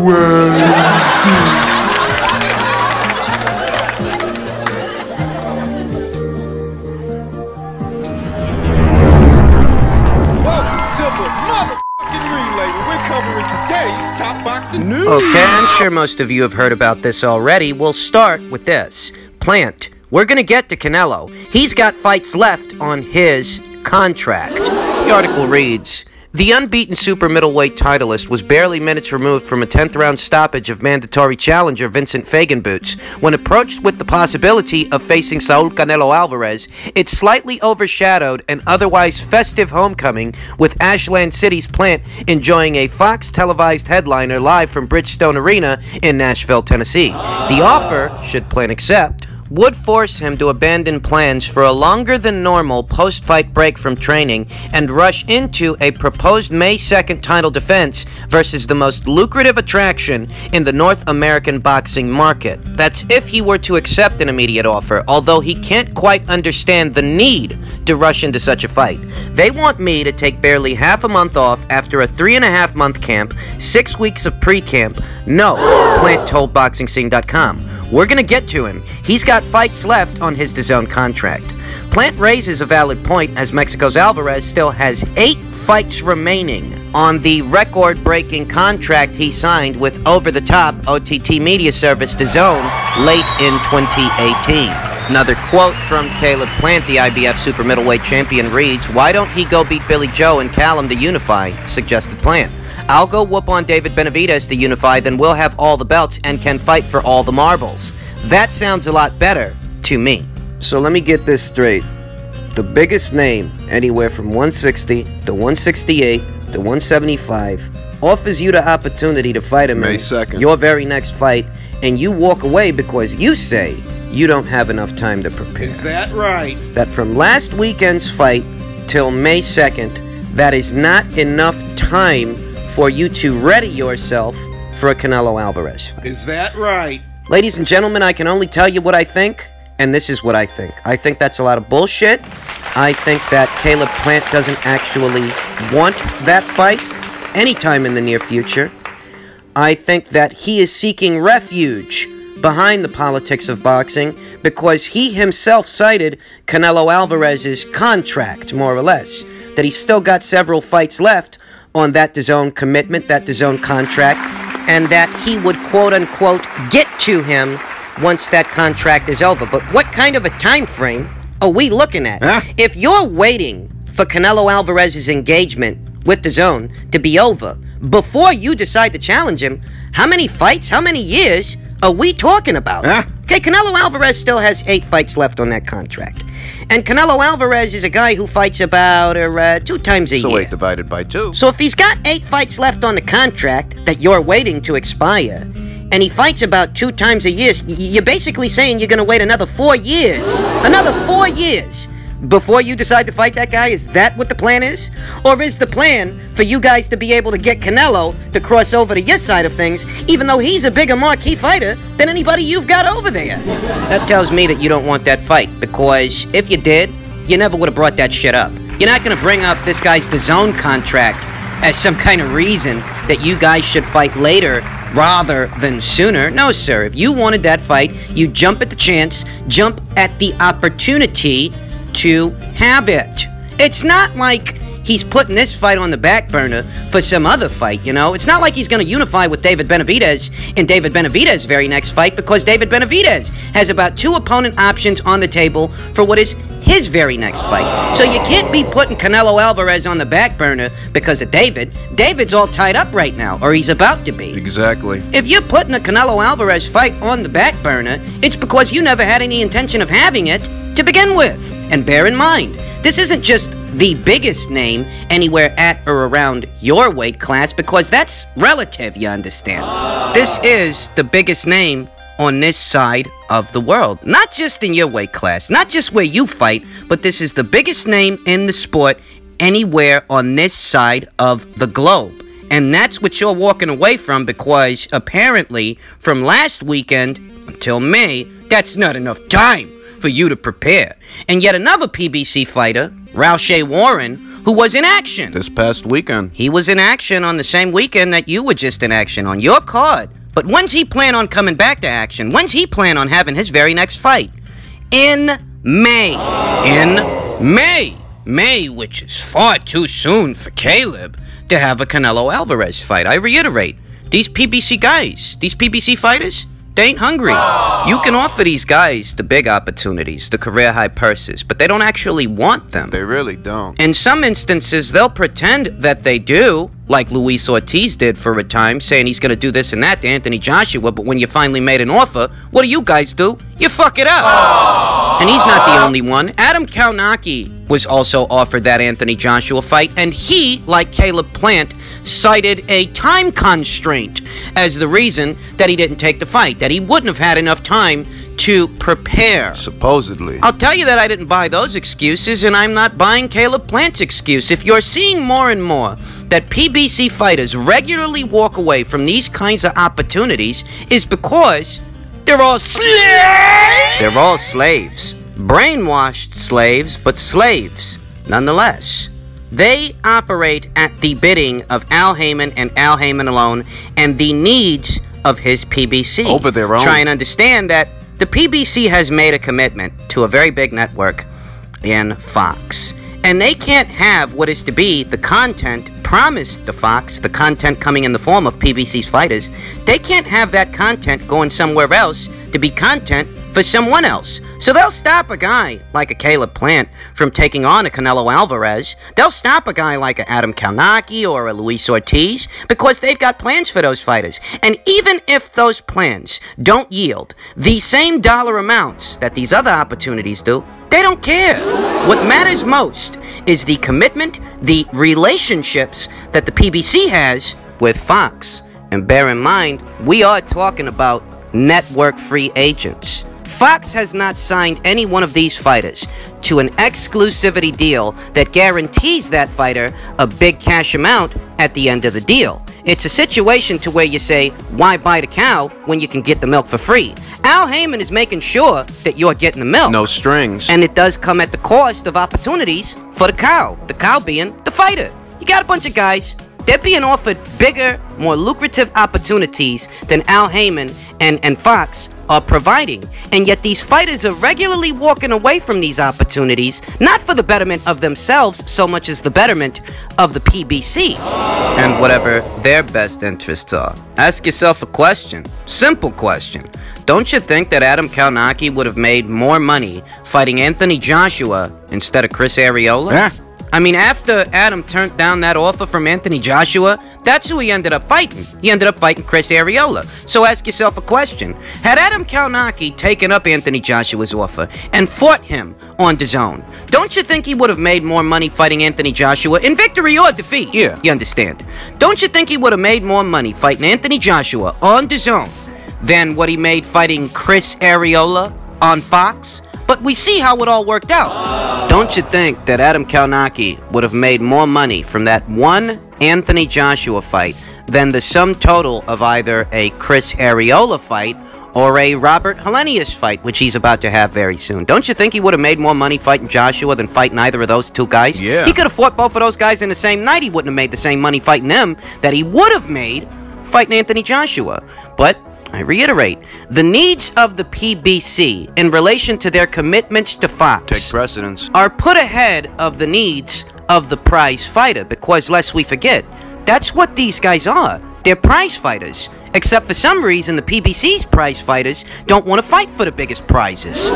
awkward. Welcome to the motherfucking relay. where We're covering today's top boxing news. Okay, I'm sure most of you have heard about this already. We'll start with this. Plant. We're gonna get to Canelo. He's got fights left on his contract. The article reads The unbeaten super middleweight titleist was barely minutes removed from a 10th round stoppage of mandatory challenger Vincent Feigenbutz. When approached with the possibility of facing Saul Canelo Alvarez, it slightly overshadowed an otherwise festive homecoming with Ashland City's plant enjoying a Fox televised headliner live from Bridgestone Arena in Nashville, Tennessee. The offer, should Plant accept, would force him to abandon plans for a longer than normal post fight break from training and rush into a proposed May 2nd title defense versus the most lucrative attraction in the North American boxing market. That's if he were to accept an immediate offer, although he can't quite understand the need to rush into such a fight. They want me to take barely half a month off after a three and a half month camp, six weeks of pre camp. No, Plant told BoxingScene.com. We're gonna get to him. He's got fights left on his DAZN contract. Plant raises a valid point as Mexico's Alvarez still has eight fights remaining on the record-breaking contract he signed with over-the-top OTT media service DAZN late in 2018. Another quote from Caleb Plant, the IBF super middleweight champion, reads, Why don't he go beat Billy Joe and Callum to unify? Suggested Plant. I'll go whoop on David Benavidez to unify, then we'll have all the belts and can fight for all the marbles. That sounds a lot better to me. So let me get this straight. The biggest name, anywhere from 160 to 168 to 175, offers you the opportunity to fight him May in 2nd. your very next fight, and you walk away because you say you don't have enough time to prepare Is that right? that from last weekend's fight till May 2nd, that is not enough time for you to ready yourself for a Canelo Alvarez fight. Is that right? Ladies and gentlemen, I can only tell you what I think, and this is what I think. I think that's a lot of bullshit. I think that Caleb Plant doesn't actually want that fight anytime in the near future. I think that he is seeking refuge behind the politics of boxing because he himself cited Canelo Alvarez's contract, more or less, that he's still got several fights left on that DAZN commitment, that DAZN contract, and that he would quote unquote get to him once that contract is over. But what kind of a time frame are we looking at? Huh? If you're waiting for Canelo Alvarez's engagement with DAZN to be over before you decide to challenge him, how many fights, how many years are we talking about? Huh? Okay, Canelo Alvarez still has eight fights left on that contract. And Canelo Alvarez is a guy who fights about uh, two times a year. So eight divided by two. So if he's got eight fights left on the contract that you're waiting to expire, and he fights about two times a year, you're basically saying you're gonna wait another four years. Another four years before you decide to fight that guy? Is that what the plan is? Or is the plan for you guys to be able to get Canelo to cross over to your side of things, even though he's a bigger marquee fighter than anybody you've got over there? That tells me that you don't want that fight, because if you did, you never would have brought that shit up. You're not gonna bring up this guy's DAZN contract as some kind of reason that you guys should fight later rather than sooner. No, sir. If you wanted that fight, you jump at the chance, jump at the opportunity to have it. It's not like he's putting this fight on the back burner for some other fight, you know? It's not like he's going to unify with David Benavidez in David Benavidez's very next fight because David Benavidez has about two opponent options on the table for what is his very next fight. So you can't be putting Canelo Alvarez on the back burner because of David. David's all tied up right now, or he's about to be. Exactly. If you're putting a Canelo Alvarez fight on the back burner, it's because you never had any intention of having it to begin with. And bear in mind, this isn't just the biggest name anywhere at or around your weight class, because that's relative, you understand. This is the biggest name on this side of the world. Not just in your weight class, not just where you fight, but this is the biggest name in the sport anywhere on this side of the globe. And that's what you're walking away from because apparently from last weekend until May, that's not enough time for you to prepare. And yet another PBC fighter, Rau'shee Warren, who was in action. This past weekend. He was in action on the same weekend that you were just in action on your card. But when's he plan on coming back to action? When's he plan on having his very next fight? In May. In May. May, which is far too soon for Caleb to have a Canelo Alvarez fight. I reiterate, these PBC guys, these PBC fighters, they ain't hungry. You can offer these guys the big opportunities, the career high purses, but they don't actually want them. They really don't. In some instances, they'll pretend that they do, like Luis Ortiz did for a time, saying he's going to do this and that to Anthony Joshua, but when you finally made an offer, what do you guys do? You fuck it up. And he's not the only one. Adam Kownacki was also offered that Anthony Joshua fight, and he, like Caleb Plant, cited a time constraint as the reason that he didn't take the fight, that he wouldn't have had enough time to prepare. Supposedly. I'll tell you that I didn't buy those excuses, and I'm not buying Caleb Plant's excuse. If you're seeing more and more that PBC fighters regularly walk away from these kinds of opportunities, is because they're all slaves! They're all slaves. Brainwashed slaves, but slaves nonetheless. They operate at the bidding of Al Haymon and Al Haymon alone and the needs of his PBC. Over their own. Try and understand that the PBC has made a commitment to a very big network in Fox. And they can't have what is to be the content promised to Fox, the content coming in the form of PBC's fighters. They can't have that content going somewhere else to be content for someone else. So they'll stop a guy like a Caleb Plant from taking on a Canelo Alvarez. They'll stop a guy like a Adam Kownacki or a Luis Ortiz because they've got plans for those fighters. And even if those plans don't yield the same dollar amounts that these other opportunities do, they don't care. What matters most is the commitment, the relationships that the PBC has with Fox. And bear in mind, we are talking about network free agents. Fox has not signed any one of these fighters to an exclusivity deal that guarantees that fighter a big cash amount at the end of the deal. It's a situation to where you say, why buy the cow when you can get the milk for free? Al Haymon is making sure that you're getting the milk. No strings. And it does come at the cost of opportunities for the cow. The cow being the fighter. You got a bunch of guys, they're being offered bigger, more lucrative opportunities than Al Haymon and, and Fox are providing. And yet these fighters are regularly walking away from these opportunities, not for the betterment of themselves so much as the betterment of the PBC. And whatever their best interests are. Ask yourself a question. Simple question. Don't you think that Adam Kownacki would have made more money fighting Anthony Joshua instead of Chris Arreola? Yeah. I mean, after Adam turned down that offer from Anthony Joshua, that's who he ended up fighting. He ended up fighting Chris Arreola. So ask yourself a question. Had Adam Kownacki taken up Anthony Joshua's offer and fought him on DAZN, don't you think he would have made more money fighting Anthony Joshua in victory or defeat? Yeah. You understand? Don't you think he would have made more money fighting Anthony Joshua on DAZN than what he made fighting Chris Arreola on Fox? But we see how it all worked out. Don't you think that Adam Kownacki would have made more money from that one Anthony Joshua fight than the sum total of either a Chris Arreola fight or a Robert Helenius fight, which he's about to have very soon? Don't you think he would have made more money fighting Joshua than fighting either of those two guys? Yeah. He could have fought both of those guys in the same night. He wouldn't have made the same money fighting them that he would have made fighting Anthony Joshua. But I reiterate, the needs of the PBC in relation to their commitments to Fox Take precedence. are put ahead of the needs of the prize fighter because lest we forget, that's what these guys are. They're prize fighters. Except for some reason, the PBC's prize fighters don't want to fight for the biggest prizes.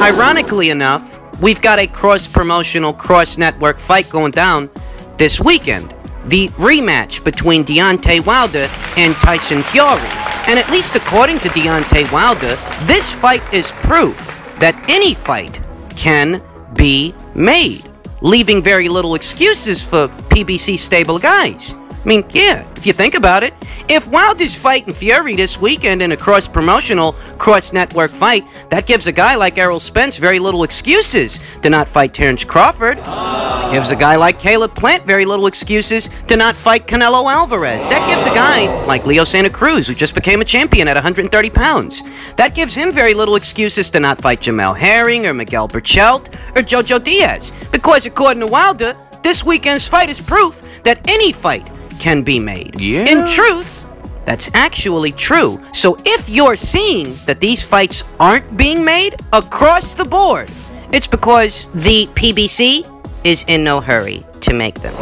Ironically enough, we've got a cross promotional, cross network fight going down this weekend. The rematch between Deontay Wilder and Tyson Fury. And at least according to Deontay Wilder, this fight is proof that any fight can be made, leaving very little excuses for PBC stable guys. I mean, yeah, if you think about it, if Wilder's fighting Fury this weekend in a cross promotional, cross network fight, that gives a guy like Errol Spence very little excuses to not fight Terrence Crawford. Gives a guy like Caleb Plant very little excuses to not fight Canelo Alvarez. That gives a guy like Leo Santa Cruz, who just became a champion at 130 pounds. That gives him very little excuses to not fight Jamel Herring or Miguel Berchelt or Jojo Diaz. Because according to Wilder, this weekend's fight is proof that any fight can be made. Yeah? In truth, that's actually true. So if you're seeing that these fights aren't being made across the board, it's because the PBC is in no hurry to make them.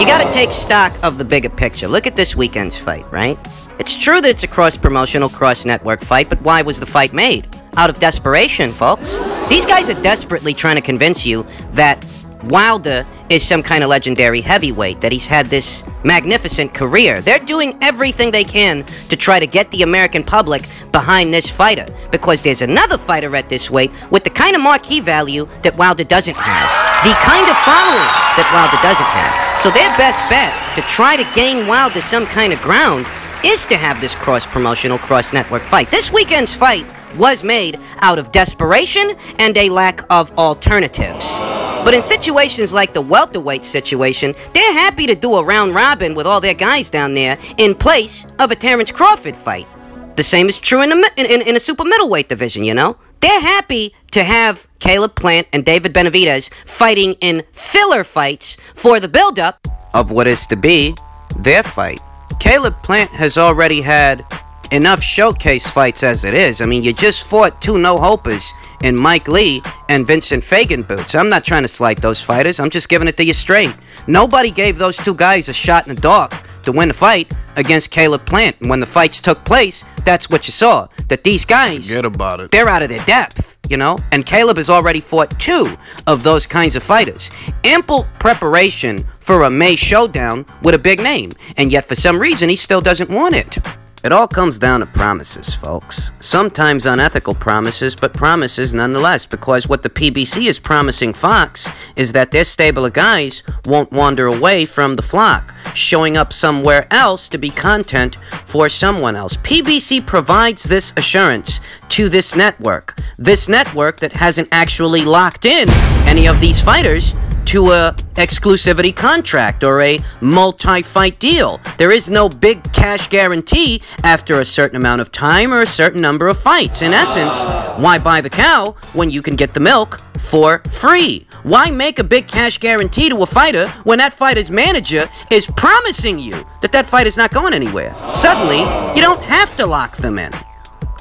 You gotta take stock of the bigger picture. Look at this weekend's fight, right? It's true that it's a cross promotional, cross network fight, but why was the fight made? Out of desperation, folks. These guys are desperately trying to convince you that Wilder is some kind of legendary heavyweight, that he's had this magnificent career. They're doing everything they can to try to get the American public behind this fighter, because there's another fighter at this weight with the kind of marquee value that Wilder doesn't have, the kind of following that Wilder doesn't have. So their best bet to try to gain Wilder some kind of ground is to have this cross-promotional, cross-network fight. This weekend's fight was made out of desperation and a lack of alternatives. But in situations like the welterweight situation, they're happy to do a round robin with all their guys down there in place of a Terrence Crawford fight. The same is true in, the, in, in, in a super middleweight division, you know? They're happy to have Caleb Plant and David Benavidez fighting in filler fights for the buildup of what is to be their fight. Caleb Plant has already had enough showcase fights as it is. I mean, you just fought two no-hopers in Mike Lee and Vincent Feigenbutz. I'm not trying to slight those fighters. I'm just giving it to you straight. Nobody gave those two guys a shot in the dark to win the fight against Caleb Plant. And when the fights took place, that's what you saw. That these guys, Forget about it. they're out of their depth, you know? And Caleb has already fought two of those kinds of fighters. Ample preparation for a May showdown with a big name. And yet, for some reason, he still doesn't want it. It all comes down to promises, folks. Sometimes unethical promises, but promises nonetheless, because what the PBC is promising Fox is that their stable of guys won't wander away from the flock, showing up somewhere else to be content for someone else. PBC provides this assurance to this network. This network that hasn't actually locked in any of these fighters to a exclusivity contract or a multi-fight deal. There is no big cash guarantee after a certain amount of time or a certain number of fights. In essence, why buy the cow when you can get the milk for free? Why make a big cash guarantee to a fighter when that fighter's manager is promising you that that fight is not going anywhere? Suddenly, you don't have to lock them in.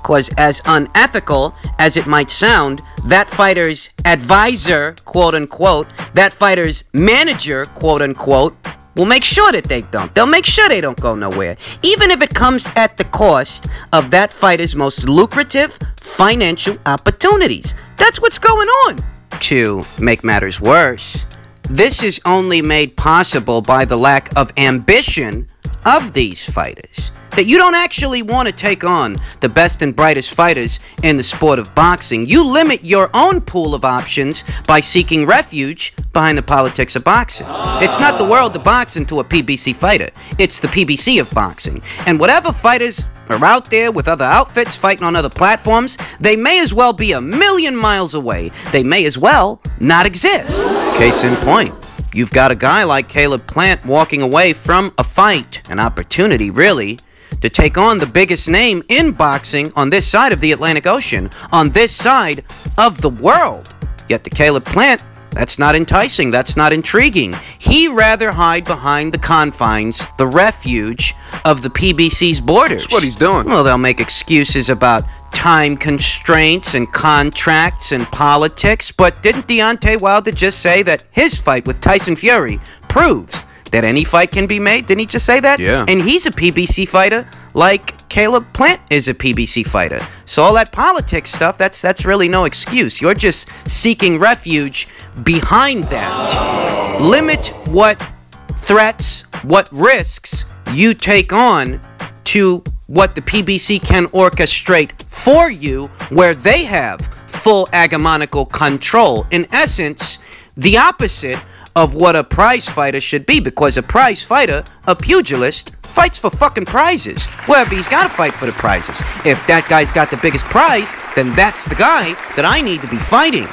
Because, as unethical as it might sound, that fighter's advisor, quote unquote, that fighter's manager, quote unquote, will make sure that they don't. They'll make sure they don't go nowhere. Even if it comes at the cost of that fighter's most lucrative financial opportunities. That's what's going on. To make matters worse, this is only made possible by the lack of ambition of these fighters. That you don't actually want to take on the best and brightest fighters in the sport of boxing. You limit your own pool of options by seeking refuge behind the politics of boxing. It's not the world of boxing to a PBC fighter, it's the PBC of boxing. And whatever fighters are out there with other outfits fighting on other platforms, they may as well be a million miles away. They may as well not exist. Case in point. You've got a guy like Caleb Plant walking away from a fight, an opportunity, really, to take on the biggest name in boxing on this side of the Atlantic Ocean, on this side of the world. Yet to Caleb Plant, that's not enticing, that's not intriguing. He rather hide behind the confines, the refuge of the PBC's borders. That's what he's doing. Well, they'll make excuses about time constraints and contracts and politics, but didn't Deontay Wilder just say that his fight with Tyson Fury proves that any fight can be made? Didn't he just say that? Yeah. And he's a PBC fighter like Caleb Plant is a PBC fighter. So all that politics stuff, that's that's really no excuse. You're just seeking refuge behind that. Limit what threats, what risks you take on to what the PBC can orchestrate for you where they have full agamonical control. In essence, the opposite of what a prize fighter should be because a prize fighter, a pugilist, fights for fucking prizes. Wherever he's got to fight for the prizes. If that guy's got the biggest prize, then that's the guy that I need to be fighting.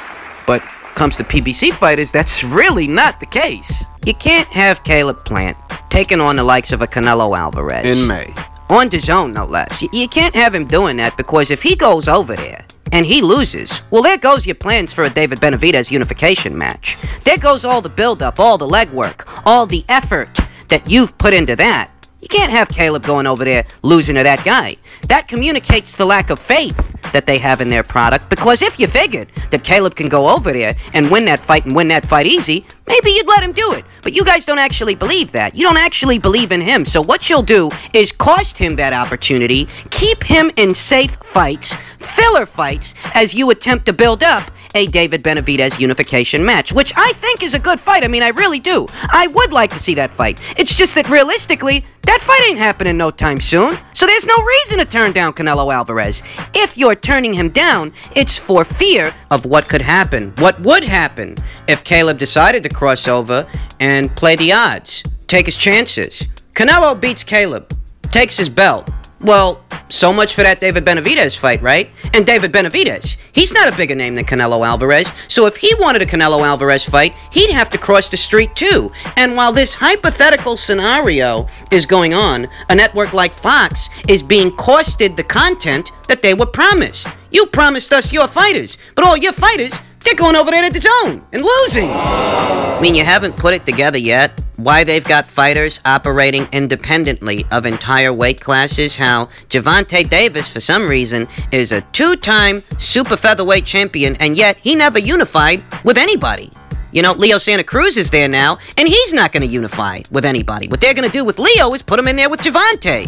But comes to PBC fighters, that's really not the case. You can't have Caleb Plant taking on the likes of a Canelo Alvarez In May. on his own, no less. You, you can't have him doing that because if he goes over there and he loses, well, there goes your plans for a David Benavidez unification match. There goes all the build-up, all the legwork, all the effort that you've put into that. You can't have Caleb going over there losing to that guy. That communicates the lack of faith that they have in their product because if you figured that Caleb can go over there and win that fight and win that fight easy, maybe you'd let him do it. But you guys don't actually believe that. You don't actually believe in him. So what you'll do is cost him that opportunity, keep him in safe fights, filler fights as you attempt to build up a David Benavidez unification match, which I think is a good fight. I mean, I really do. I would like to see that fight. It's just that realistically, that fight ain't happening no time soon. So there's no reason to turn down Canelo Alvarez. If you're turning him down, it's for fear of what could happen. What would happen if Caleb decided to cross over and play the odds, take his chances. Canelo beats Caleb, takes his belt. Well, so much for that David Benavidez fight, right? And David Benavidez, he's not a bigger name than Canelo Alvarez, so if he wanted a Canelo Alvarez fight, he'd have to cross the street too. And while this hypothetical scenario is going on, a network like Fox is being costed the content that they were promised. You promised us your fighters, but all your fighters, they're going over there to DAZN and losing. I mean, you haven't put it together yet. Why they've got fighters operating independently of entire weight classes. How Gervonta Davis, for some reason, is a two-time super featherweight champion, and yet he never unified with anybody. You know, Leo Santa Cruz is there now, and he's not going to unify with anybody. What they're going to do with Leo is put him in there with Gervonta.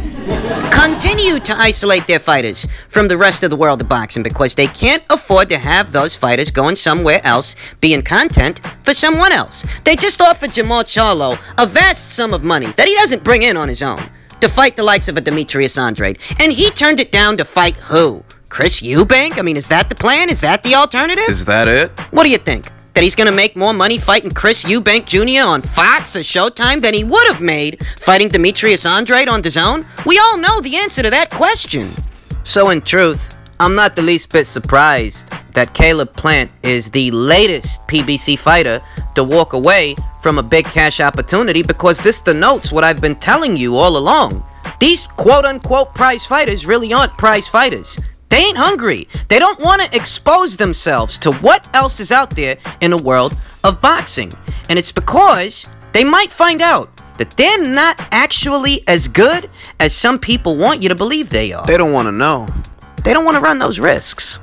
Continue to isolate their fighters from the rest of the world of boxing because they can't afford to have those fighters going somewhere else being content for someone else. They just offered Jermall Charlo a vast sum of money that he doesn't bring in on his own to fight the likes of a Demetrius Andrade, and he turned it down to fight who? Chris Eubank? I mean, is that the plan? Is that the alternative? Is that it? What do you think? That he's gonna make more money fighting Chris Eubank Jr. on Fox or Showtime than he would have made fighting Demetrius Andrade on DAZN? We all know the answer to that question. So in truth, I'm not the least bit surprised that Caleb Plant is the latest PBC fighter to walk away from a big cash opportunity because this denotes what I've been telling you all along. These quote-unquote prize fighters really aren't prize fighters. They ain't hungry. They don't want to expose themselves to what else is out there in the world of boxing. And it's because they might find out that they're not actually as good as some people want you to believe they are. They don't want to know. They don't want to run those risks.